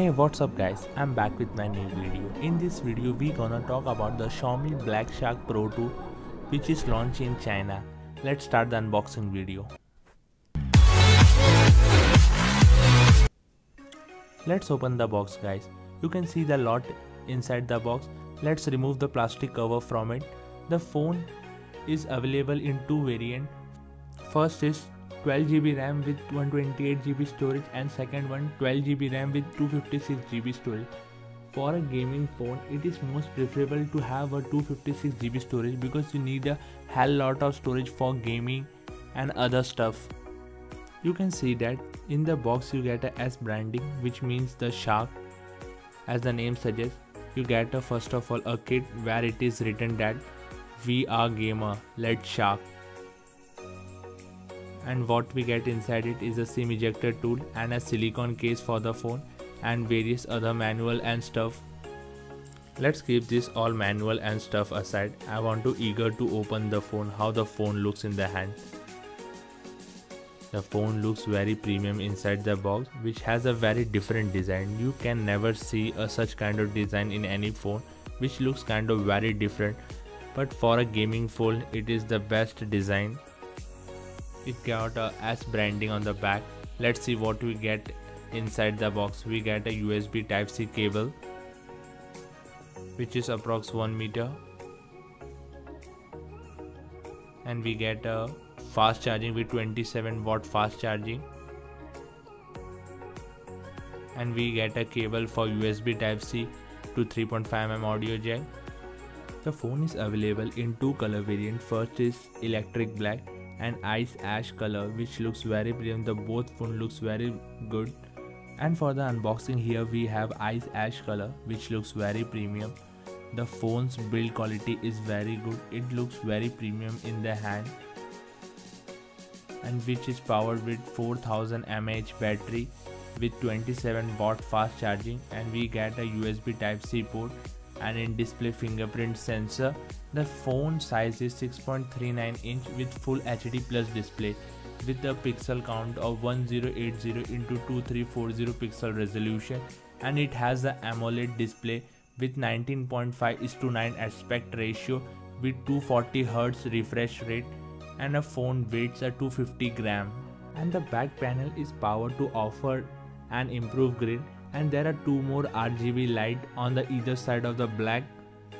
Hey what's up guys I'm back with my new video. In this video we gonna talk about the Xiaomi Black Shark Pro 2 which is launched in China. Let's start the unboxing video. Let's open the box guys. You can see the lot inside the box. Let's remove the plastic cover from it. The phone is available in two variants. First is 12GB RAM with 128GB storage and second one 12GB RAM with 256GB storage. For a gaming phone, it is most preferable to have a 256GB storage because you need a hell lot of storage for gaming and other stuff. You can see that in the box you get a S branding which means the shark. As the name suggests, you get a first of all a kit where it is written that we are gamer, let's shark and what we get inside it is a sim ejector tool and a silicone case for the phone and various other manual and stuff. Let's keep this all manual and stuff aside. I want to eager to open the phone how the phone looks in the hand. The phone looks very premium inside the box which has a very different design. You can never see a such kind of design in any phone which looks kind of very different. But for a gaming phone it is the best design it got a S branding on the back. Let's see what we get inside the box. We get a USB type C cable which is approx 1 meter. And we get a fast charging with 27 watt fast charging. And we get a cable for USB type C to 3.5 mm audio jack. The phone is available in two color variant. First is electric black and ice ash color which looks very premium the both phone looks very good. And for the unboxing here we have ice ash color which looks very premium. The phone's build quality is very good. It looks very premium in the hand and which is powered with 4000 mAh battery with 27 watt fast charging. And we get a USB type C port and in display fingerprint sensor the phone size is 6.39 inch with full HD plus display. With a pixel count of 1080 into 2340 pixel resolution and it has the AMOLED display with 19.5 is to 9 aspect ratio with 240 Hz refresh rate and a phone weighs a 250 gram. And the back panel is powered to offer an improved grid and there are two more RGB light on the either side of the black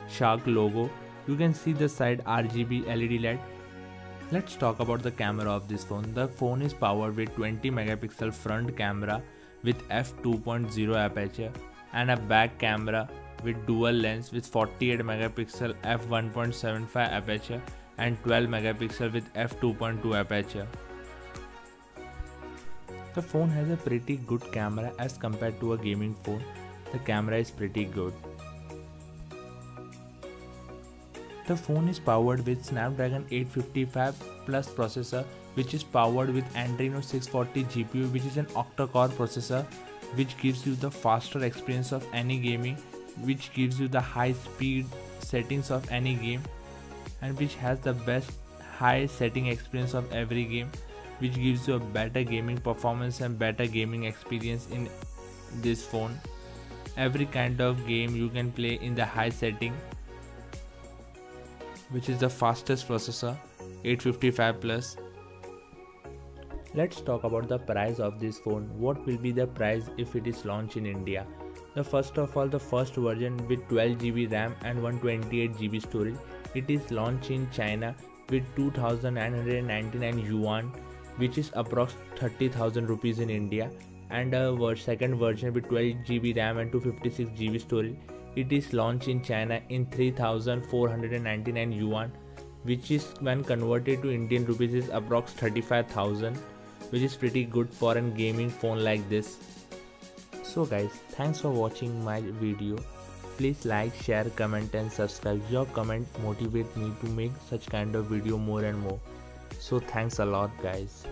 shark logo. You can see the side RGB LED light. Let's talk about the camera of this phone. The phone is powered with 20 megapixel front camera with f2.0 aperture and a back camera with dual lens with 48 megapixel f1.75 aperture and 12 megapixel with f2.2 aperture the phone has a pretty good camera as compared to a gaming phone. The camera is pretty good. The phone is powered with Snapdragon 855 Plus processor which is powered with Adreno 640 GPU which is an octa-core processor which gives you the faster experience of any gaming which gives you the high speed settings of any game and which has the best high setting experience of every game which gives you a better gaming performance and better gaming experience in this phone. Every kind of game you can play in the high setting which is the fastest processor 855 plus. Let's talk about the price of this phone. What will be the price if it is launched in india? The first of all the first version with 12gb ram and 128gb storage. It is launched in china with 2999 yuan which is approx 30000 rupees in India and a second version with 12 GB RAM and 256 GB storage. It is launched in China in 3499 yuan which is when converted to Indian rupees is approx 35000 which is pretty good for a gaming phone like this. So guys, thanks for watching my video. Please like, share, comment and subscribe. Your comment motivate me to make such kind of video more and more so thanks a lot guys